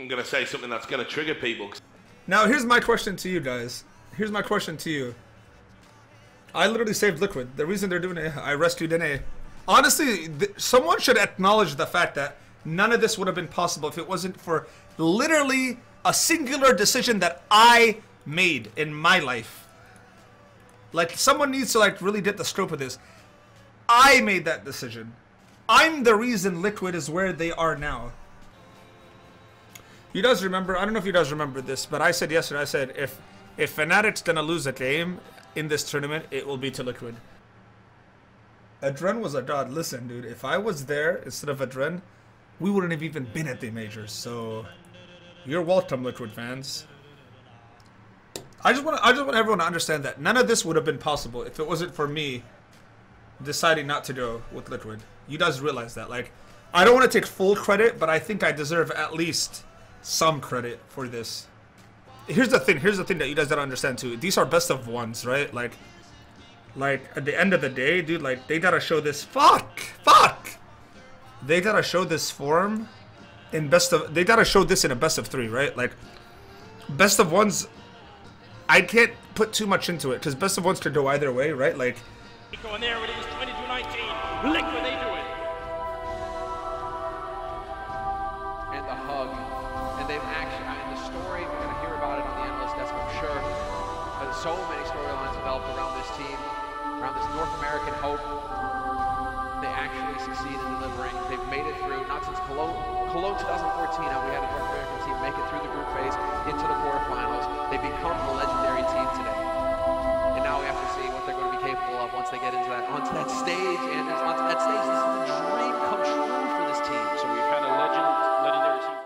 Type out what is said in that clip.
I'm gonna say something that's gonna trigger people. Now, here's my question to you guys. Here's my question to you. I literally saved Liquid. The reason they're doing it, I rescued NA. Honestly, someone should acknowledge the fact that none of this would have been possible if it wasn't for literally a singular decision that I made in my life. Like, someone needs to, like, really get the scope of this. I made that decision. I'm the reason Liquid is where they are now. You guys remember? I don't know if you guys remember this, but I said yesterday. I said if if Fnatic's gonna lose a game in this tournament, it will be to Liquid. Adren was a god. Listen, dude, if I was there instead of Adren, we wouldn't have even been at the majors. So, you're welcome, Liquid fans. I just want I just want everyone to understand that none of this would have been possible if it wasn't for me deciding not to go with Liquid. You guys realize that? Like, I don't want to take full credit, but I think I deserve at least some credit for this. Here's the thing. Here's the thing that you guys gotta understand too. These are best of ones, right? Like, like at the end of the day, dude. Like they gotta show this. Fuck, fuck. They gotta show this form in best of. They gotta show this in a best of three, right? Like, best of ones. I can't put too much into it because best of ones could go either way, right? Like, there it is, 22-19. Liquid, they do it. And they've actually, and the story, we're going to hear about it on the analyst desk, I'm sure. But so many storylines developed around this team, around this North American hope. They actually succeed in delivering. They've made it through, not since Cologne, Cologne 2014, how we had a North American team make it through the group phase into the quarterfinals. They become a legendary team today. And now we have to see what they're going to be capable of once they get into that onto that stage. And onto that stage,